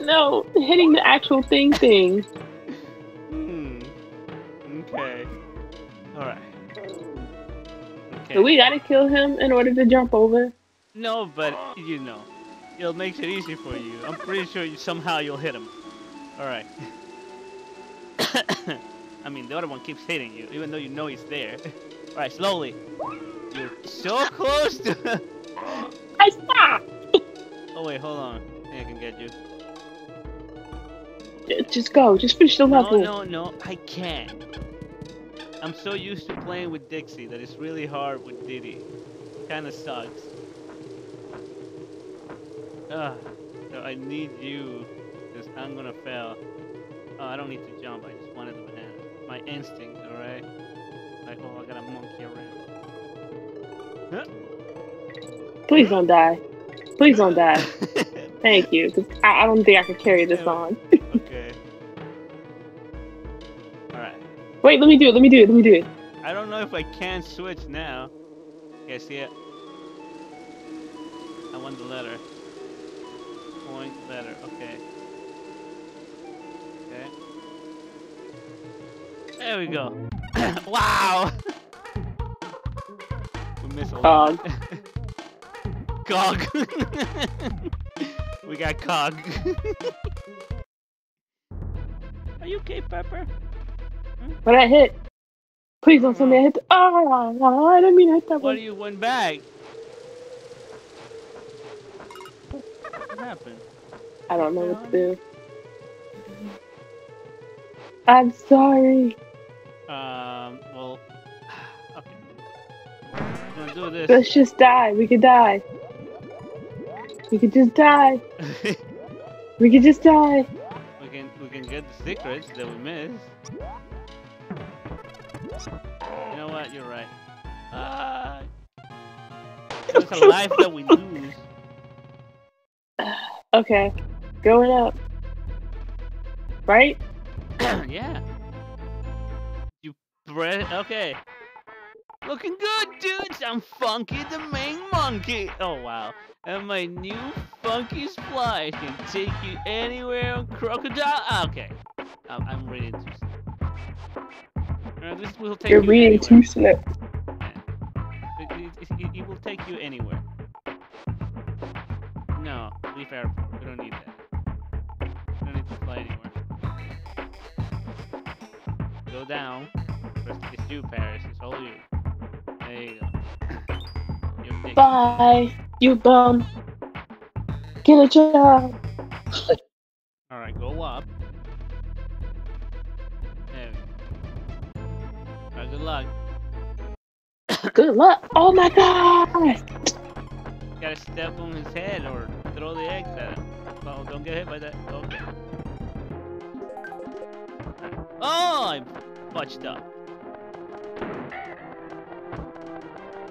no, hitting the actual thing thing. Okay. So we gotta kill him in order to jump over. No, but you know, it makes it easy for you. I'm pretty sure you, somehow you'll hit him. All right. I mean, the other one keeps hitting you, even though you know he's there. All right, slowly. You're so close to. I stopped. oh wait, hold on. I think I can get you. Just go. Just finish the No, no, no, I can't. I'm so used to playing with Dixie that it's really hard with Diddy. Kinda sucks. Ugh. So I need you, because I'm gonna fail. Oh, I don't need to jump, I just wanted the banana. My instinct, alright? Like, oh, I got a monkey around. Huh? Please don't die. Please don't die. Thank you. 'cause I, I don't think I could carry this on. Wait, let me do it. Let me do it. Let me do it. I don't know if I can switch now. Okay, see it? I want the letter. Point letter, okay. Okay. There we go. wow! we missed a lot. Cog. we got cog. Are you okay, Pepper? But I hit. Please don't tell me I hit. The- oh, I didn't mean to hit that What one. do you went back? What happened? I don't know what to do. I'm sorry. Um, well, okay. I'm gonna do this. Let's just die. We could die. We could just die. We could just die. we can we can get the secrets that we missed. You know what? You're right. Uh, there's a life that we lose. Okay. Going up. right? yeah. You press. Okay. Looking good, dudes. I'm Funky the Main Monkey. Oh wow. And my new Funky's Flights can take you anywhere on Crocodile. Ah, okay. I'm, I'm reading too this will take You're you reading anywhere. too slow. It, it, it, it- will take you anywhere. No, leave airport. We don't need that. We don't need to fly anywhere. Go down. Press it's you, Paris. It's all you. There you go. Bye, you bum. Get a job. Alright, go up. Good luck. Good luck. Oh my god. Gotta step on his head or throw the eggs at him. Oh, don't get hit by that. Okay. Oh, I'm fudged up.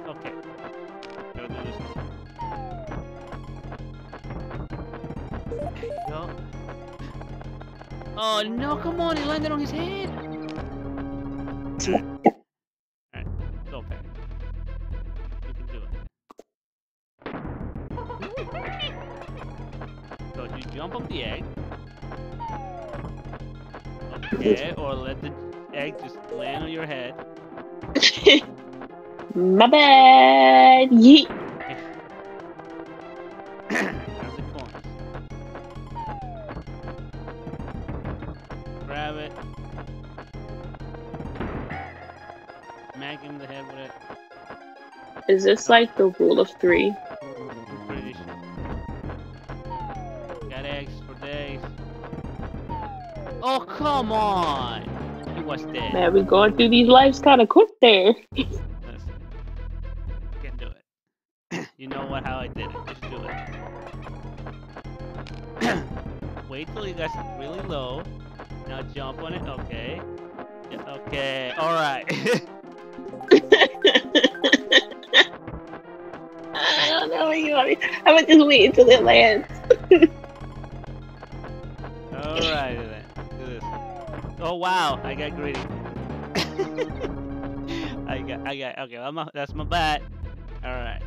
Okay. Gotta do this you go. Oh no, come on, he landed on his head. My bad. Yeet. Grab the coins. Grab it. Smack him in the head with it. Is this like the rule of three? I'm pretty sure. Got eggs for days. Oh, come on! He was dead. Man, we going through these lives kind of quick there. Wait till you guys really low. Now jump on it. Okay. Yeah, okay. All right. I don't know what you want me. I'm gonna just wait until it lands. All right then. Do this. Oh wow! I got greedy. I got. I got. Okay. That's my bad. All right.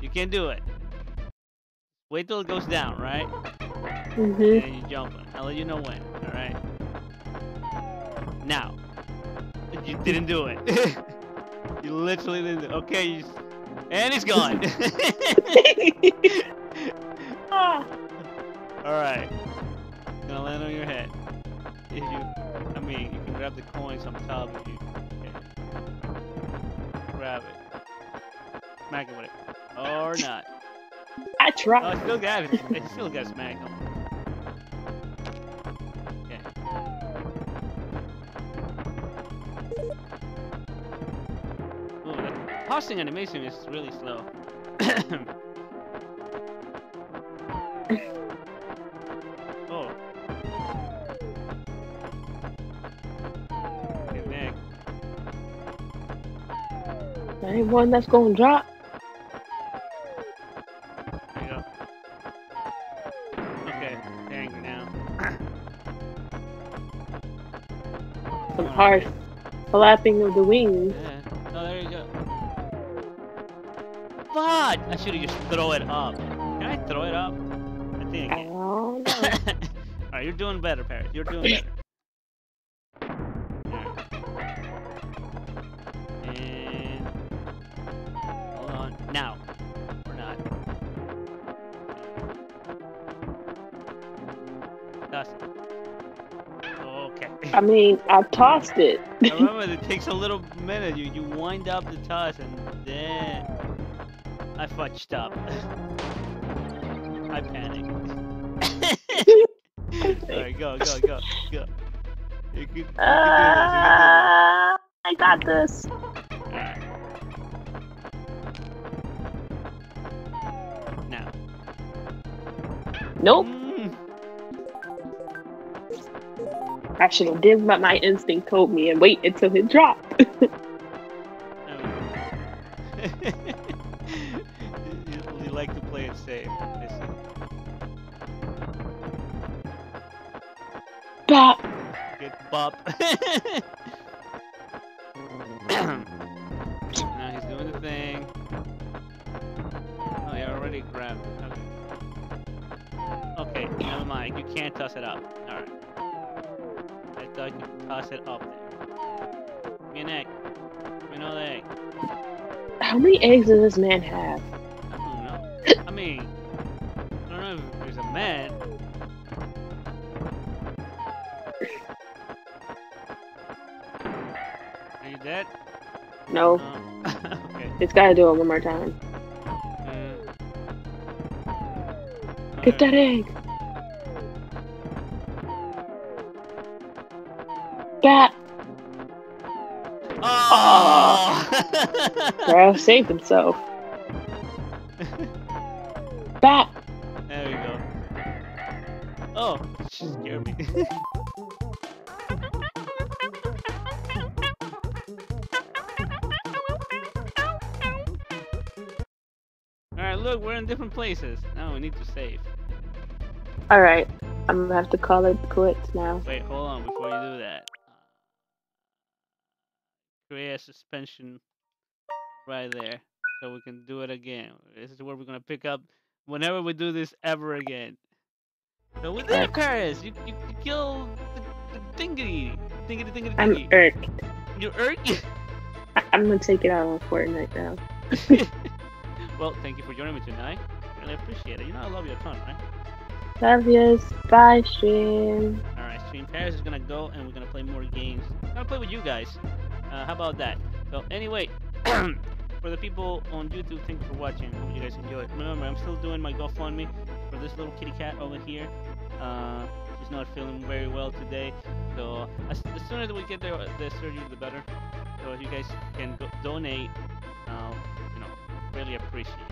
You can do it. Wait till it goes down. Right. hmm and you jump on it. I'll let you know when, alright? Now. You didn't do it. you literally didn't do Okay, you... s- And he's gone. Ah, alright. Gonna land on your head. If you... I mean, you can grab the coins on top if you... Okay. Grab it. Smack it with it. Or not. I tried. Oh, I still got it. I still got smacked the animation is really slow. oh. Okay, next. There ain't one that's gonna drop. There you go. Okay, angry now. Some hard flapping of the wings. Yeah. But I should have just throw it up. Can I throw it up? I think I I can. don't. Alright, you're doing better, Paris. You're doing better. Alright. And hold on. Now. Or not. Toss it. Okay. I mean, I tossed it. I remember it takes a little minute. You you wind up the toss and then I fudged up. I panicked. Alright, go, go, go, go. You can, you can do this. You can Uh, I got this. Now. Nope. Mm. I should have did what my instinct told me and wait until it dropped. Bop. now he's doing the thing. Oh, you already grabbed. Okay. Okay, never mind. You can't toss it up. Alright. I thought you could toss it up there. Give me an egg. Give me another egg. How many eggs does this man have? No. Okay. It's gotta do it one more time. Uh, Get that egg. Bat. Oh! Bro saved himself. Bat. there we go. Oh, she scared me. places. Now we need to save. Alright. I'm gonna have to call it quits now. Wait, hold on before you do that. Create a suspension right there. So we can do it again. This is where we're gonna pick up whenever we do this ever again. So we did it, Paris! You, you, you killed the, the dingity! Dingity dingity I'm dingy! irked. You irked? I'm gonna take it out on Fortnite now. well, thank you for joining me tonight. Really appreciate it. You know I love you a ton, right? Love yous. Bye, stream. Alright, Stream Paris is gonna go and we're gonna play more games. I'm gonna play with you guys. Uh, how about that? So anyway, for the people on YouTube, thank you for watching. Hope you guys enjoyed. Remember, I'm still doing my GoFundMe for this little kitty cat over here. Uh, she's not feeling very well today, so as, the sooner that we get the, the surgery, the better. So if you guys can go, donate, uh, you know, really appreciate it.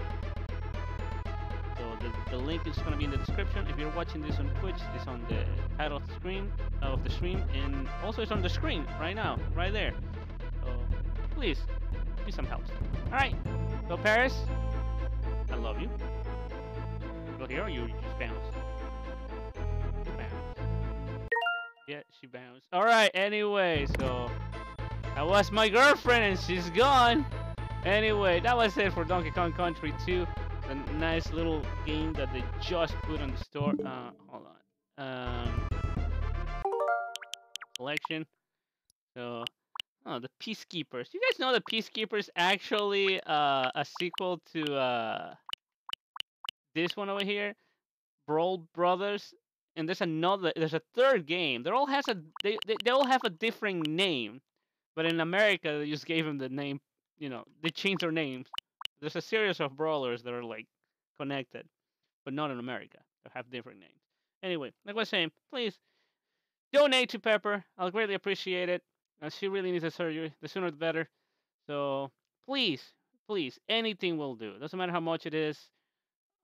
The, the link is going to be in the description. If you're watching this on Twitch, it's on the title of the screen of the stream, and also it's on the screen right now, right there. So please, me some help. All right, go Paris. I love you. Go here, or you just bounce. Bounce. Yeah, she bounced. All right. Anyway, so that was my girlfriend, and she's gone. Anyway, that was it for Donkey Kong Country 2 a nice little game that they just put on the store. Uh, hold on. Um, collection. So, oh, the Peacekeepers. You guys know the Peacekeepers actually uh, a sequel to uh, this one over here, Brawl Brothers. And there's another. There's a third game. They all has a. They, they they all have a different name, but in America they just gave them the name. You know, they changed their names there's a series of brawlers that are like connected, but not in America. They have different names. Anyway, like I was saying, please donate to Pepper. I'll greatly appreciate it. Uh, she really needs a surgery. The sooner the better. So please, please, anything will do. Doesn't matter how much it is.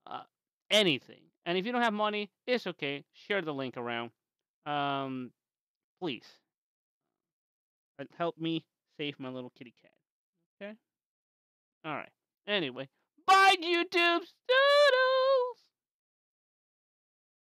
Uh, anything. And if you don't have money, it's okay. Share the link around. Um, please. Help me save my little kitty cat. Okay. All right. Anyway, bye, YouTube. Doodle.